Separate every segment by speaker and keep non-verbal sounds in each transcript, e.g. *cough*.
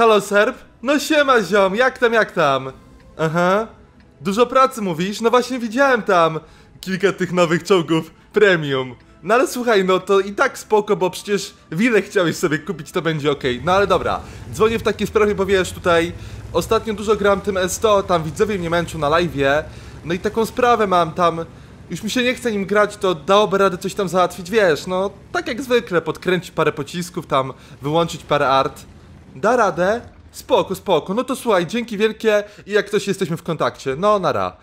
Speaker 1: Halo Serb? No siema ziom, jak tam, jak tam? Aha. Dużo pracy mówisz? No właśnie widziałem tam kilka tych nowych czołgów premium. No ale słuchaj, no to i tak spoko, bo przecież wiele chciałeś sobie kupić, to będzie ok. No ale dobra, dzwonię w takiej sprawie, bo wiesz, tutaj ostatnio dużo gram tym S100, tam widzowie mnie męczą na live'ie. No i taką sprawę mam tam, już mi się nie chce nim grać, to dałoby radę coś tam załatwić, wiesz, no tak jak zwykle, podkręcić parę pocisków, tam wyłączyć parę art. Da radę? Spoko, spoko. No to słuchaj, dzięki wielkie i jak ktoś jesteśmy w kontakcie. No, nara.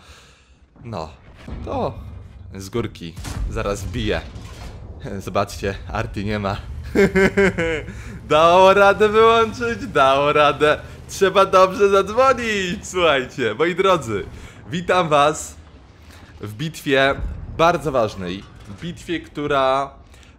Speaker 1: No, to z górki. Zaraz wbiję. *laughs* Zobaczcie, Arty nie ma. *laughs* dało radę wyłączyć, dało radę. Trzeba dobrze zadzwonić. Słuchajcie, moi drodzy, witam was w bitwie bardzo ważnej. Bitwie, która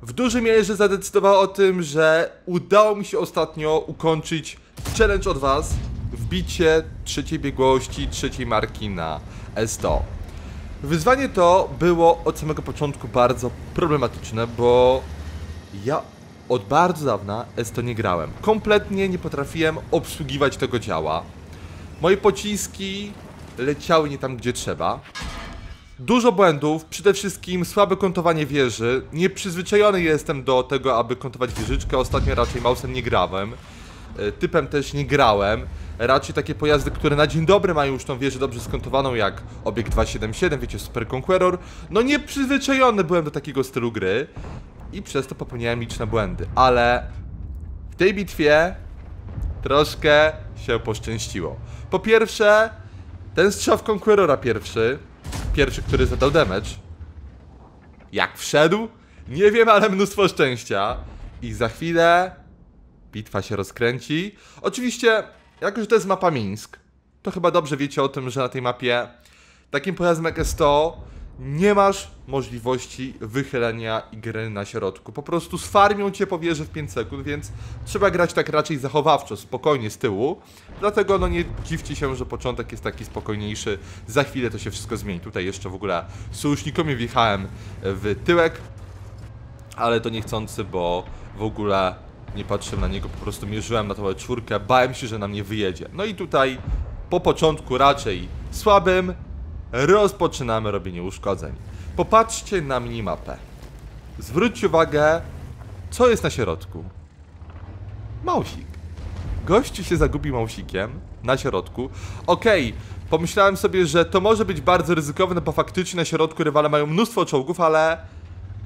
Speaker 1: w dużej mierze zadecydowała o tym, że udało mi się ostatnio ukończyć challenge od was w bicie trzeciej biegłości, trzeciej marki na S100. Wyzwanie to było od samego początku bardzo problematyczne, bo ja od bardzo dawna S100 nie grałem. Kompletnie nie potrafiłem obsługiwać tego działa. Moje pociski leciały nie tam, gdzie trzeba. Dużo błędów, przede wszystkim słabe kontowanie wieży. Nieprzyzwyczajony jestem do tego, aby kontować wieżyczkę. Ostatnio raczej mouse'em nie grałem. E, Typem też nie grałem. Raczej takie pojazdy, które na dzień dobry mają już tą wieżę dobrze skontowaną, jak Obiekt 277, wiecie, Super Conqueror. No nieprzyzwyczajony byłem do takiego stylu gry i przez to popełniałem liczne błędy. Ale w tej bitwie troszkę się poszczęściło. Po pierwsze, ten strzał w Conquerora pierwszy, pierwszy, który zadał damage, jak wszedł, nie wiem, ale mnóstwo szczęścia. I za chwilę bitwa się rozkręci. Oczywiście, jako że to jest mapa Mińsk, to chyba dobrze wiecie o tym, że na tej mapie takim pojazdem jak S100 nie masz możliwości wychylenia i gry na środku. Po prostu sfarmią cię po wieży w 5 sekund, więc trzeba grać tak raczej zachowawczo, spokojnie z tyłu. Dlatego no nie dziwcie się, że początek jest taki spokojniejszy. Za chwilę to się wszystko zmieni. Tutaj jeszcze w ogóle sojusznikom wjechałem w tyłek, ale to niechcący, bo w ogóle nie patrzyłem na niego, po prostu mierzyłem na tą czwórkę, bałem się, że na mnie wyjedzie. No i tutaj po początku raczej słabym rozpoczynamy robienie uszkodzeń. Popatrzcie na minimapę. Zwróćcie uwagę, co jest na środku. Mausik. Gościu się zagubił mausikiem na środku. Okej, pomyślałem sobie, że to może być bardzo ryzykowne, bo faktycznie na środku rywale mają mnóstwo czołgów, ale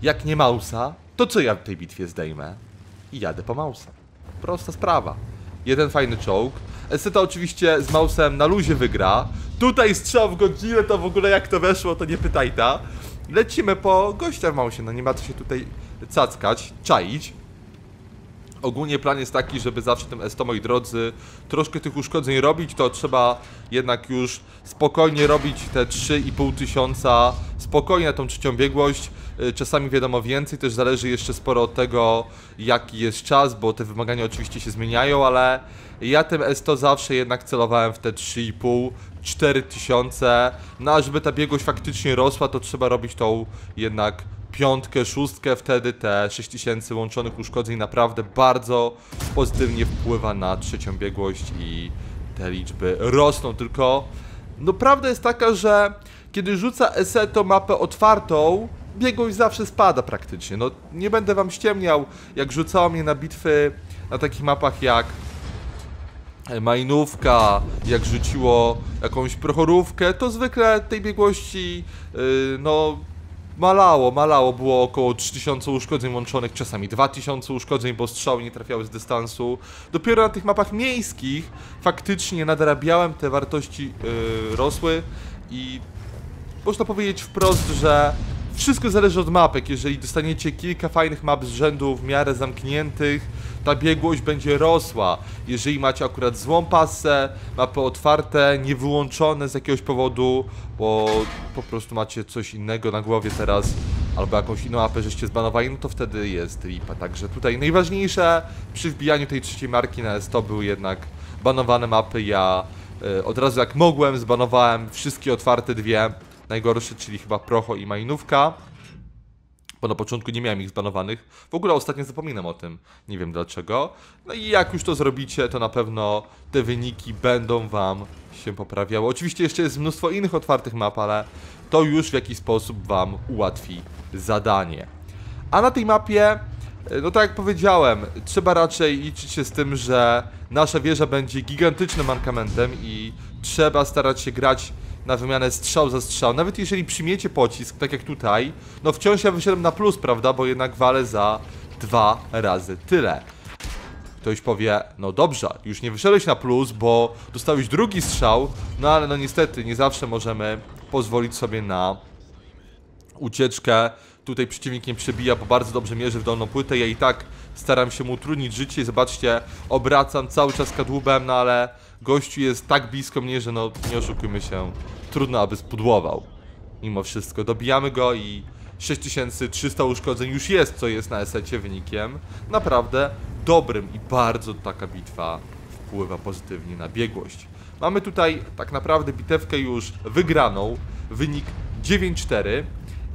Speaker 1: jak nie mausa, to co ja w tej bitwie zdejmę? I jadę po mausa. Prosta sprawa. Jeden fajny czołg. Eseta oczywiście z mausem na luzie wygra. Tutaj strzał w godzinę, to w ogóle jak to weszło, to nie pytaj ta. Lecimy po gościa w mausie, no nie ma co się tutaj cackać, czaić. Ogólnie plan jest taki, żeby zawsze tym S100, moi drodzy, troszkę tych uszkodzeń robić, to trzeba jednak już spokojnie robić te 3,5 tysiąca, spokojnie na tą trzecią biegłość. Y, Czasami wiadomo więcej, też zależy jeszcze sporo od tego, jaki jest czas, bo te wymagania oczywiście się zmieniają, ale ja tym S100 zawsze jednak celowałem w te 3,5, 4 tysiące. No a żeby ta biegłość faktycznie rosła, to trzeba robić tą jednak piątkę, szóstkę, wtedy te 6000 łączonych uszkodzeń naprawdę bardzo pozytywnie wpływa na trzecią biegłość i te liczby rosną, tylko no prawda jest taka, że kiedy rzuca Eseto mapę otwartą, biegłość zawsze spada praktycznie. No nie będę wam ściemniał, jak rzucało mnie na bitwy na takich mapach jak Majnówka, jak rzuciło jakąś prochorówkę, to zwykle tej biegłości yy, no malało, malało, było około 3000 uszkodzeń łączonych, czasami 2000 uszkodzeń, bo strzały nie trafiały z dystansu. Dopiero na tych mapach miejskich faktycznie nadrabiałem, te wartości yy, rosły i można powiedzieć wprost, że wszystko zależy od mapek. Jeżeli dostaniecie kilka fajnych map z rzędu w miarę zamkniętych, ta biegłość będzie rosła. Jeżeli macie akurat złą pasę, mapy otwarte, niewyłączone z jakiegoś powodu, bo po prostu macie coś innego na głowie teraz, albo jakąś inną mapę, żeście zbanowali, no to wtedy jest lipa. Także tutaj najważniejsze przy wbijaniu tej trzeciej marki na S100 były jednak banowane mapy. Ja y, od razu jak mogłem zbanowałem wszystkie otwarte dwie najgorsze, czyli chyba Procho i Majnówka. bo na początku nie miałem ich zbanowanych. W ogóle ostatnio zapominam o tym, nie wiem dlaczego. No i jak już to zrobicie, to na pewno te wyniki będą wam się poprawiały. Oczywiście jeszcze jest mnóstwo innych otwartych map, ale to już w jakiś sposób wam ułatwi zadanie. A na tej mapie, e, no tak jak powiedziałem, trzeba raczej liczyć się z tym, że nasza wieża będzie gigantycznym mankamentem i trzeba starać się grać na wymianę strzał za strzał. Nawet jeżeli przyjmiecie pocisk, tak jak tutaj, no wciąż ja wyszedłem na plus, prawda, bo jednak walę za dwa razy tyle. Ktoś powie, no dobrze, już nie wyszedłeś na plus, bo dostałeś drugi strzał, no ale no niestety nie zawsze możemy pozwolić sobie na ucieczkę. Tutaj przeciwnik nie przebija, bo bardzo dobrze mierzy w dolną płytę. Ja i tak staram się mu utrudnić życie zobaczcie, obracam cały czas kadłubem, no ale gościu jest tak blisko mnie, że no nie oszukujmy się, trudno aby spudłował. Mimo wszystko dobijamy go i 6300 uszkodzeń już jest, co jest na esecie wynikiem naprawdę dobrym i bardzo taka bitwa wpływa pozytywnie na biegłość. Mamy tutaj tak naprawdę bitewkę już wygraną, wynik 9-4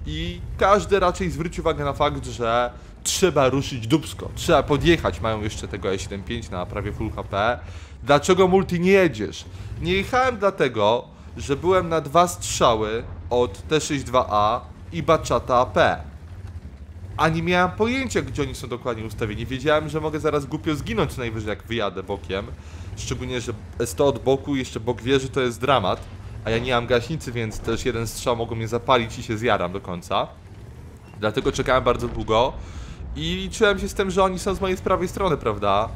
Speaker 1: i każdy raczej zwróci uwagę na fakt, że trzeba ruszyć dubsko, trzeba podjechać, mają jeszcze tego E75 na prawie full HP. Dlaczego multi nie jedziesz? Nie jechałem dlatego, że byłem na dwa strzały od T62A i Bachata AP. A nie miałem pojęcia, gdzie oni są dokładnie ustawieni. Wiedziałem, że mogę zaraz głupio zginąć najwyżej, jak wyjadę bokiem. Szczególnie, że S100 od boku jeszcze bok wieży to jest dramat. A ja nie mam gaśnicy, więc też jeden strzał mogą mnie zapalić i się zjaram do końca. Dlatego czekałem bardzo długo i liczyłem się z tym, że oni są z mojej prawej strony, prawda?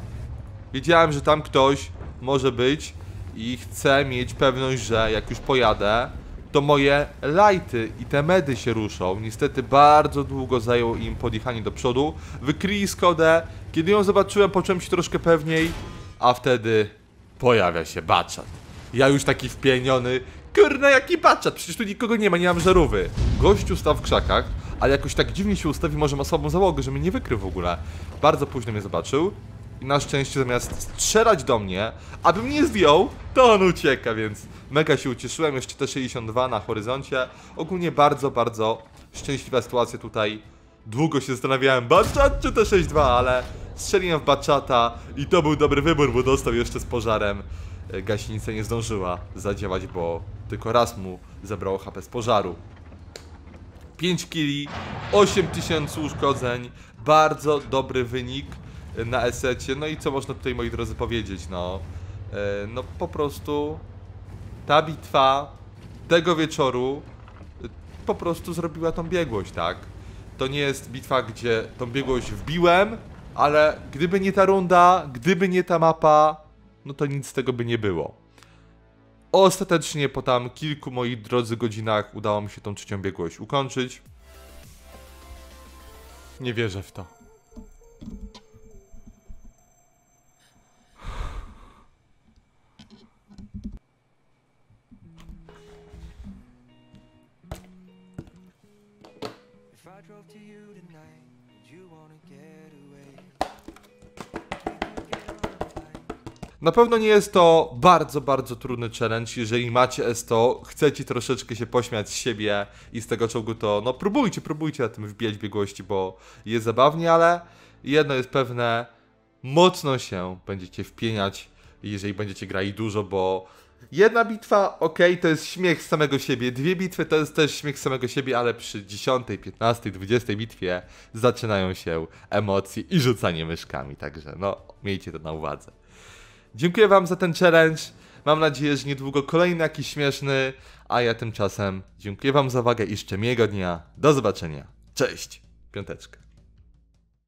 Speaker 1: Wiedziałem, że tam ktoś może być i chcę mieć pewność, że jak już pojadę, to moje lighty i te medy się ruszą. Niestety bardzo długo zajęło im podjechanie do przodu. Wykryli Skodę. Kiedy ją zobaczyłem, poczułem się troszkę pewniej, a wtedy pojawia się baczat. Ja już taki wpieniony. Kurna, jaki baczat? Przecież tu nikogo nie ma, nie mam żarówy. Gościu stał w krzakach, ale jakoś tak dziwnie się ustawił, może ma słabą załogę, że mnie nie wykrył w ogóle. Bardzo późno mnie zobaczył. I na szczęście zamiast strzelać do mnie, aby mnie zdjął, to on ucieka, więc mega się ucieszyłem. Jeszcze T62 na horyzoncie. Ogólnie bardzo, bardzo szczęśliwa sytuacja tutaj. Długo się zastanawiałem, Batchat czy T62, ale strzeliłem w Batchata i to był dobry wybór, bo dostał jeszcze z pożarem. E, Gaśnica nie zdążyła zadziałać, bo tylko raz mu zabrało HP z pożaru. 5 kili, 8000 uszkodzeń, bardzo dobry wynik na esecie. No i co można tutaj, moi drodzy, powiedzieć? No, e, no po prostu ta bitwa tego wieczoru e, po prostu zrobiła tą biegłość, tak? To nie jest bitwa, gdzie tą biegłość wbiłem, ale gdyby nie ta runda, gdyby nie ta mapa, no to nic z tego by nie było. Ostatecznie po tam kilku, moi drodzy, godzinach udało mi się tą trzecią biegłość ukończyć. Nie wierzę w to.
Speaker 2: If I drove to you tonight, would you wanna get away?
Speaker 1: Na pewno nie jest to bardzo, bardzo trudny challenge. Jeżeli macie S100, chcecie troszeczkę się pośmiać z siebie i z tego czołgu, to no próbujcie, próbujcie na tym wbijać biegłości, bo jest zabawnie, ale jedno jest pewne, mocno się będziecie wpieniać, jeżeli będziecie grali dużo, bo jedna bitwa, ok, to jest śmiech z samego siebie, dwie bitwy to jest też śmiech z samego siebie, ale przy 10, 15, 20 bitwie zaczynają się emocje i rzucanie myszkami, także no, miejcie to na uwadze. Dziękuję Wam za ten challenge. Mam nadzieję, że niedługo kolejny jakiś śmieszny. A ja tymczasem dziękuję Wam za uwagę i jeszcze miłego dnia. Do zobaczenia. Cześć. Piąteczkę.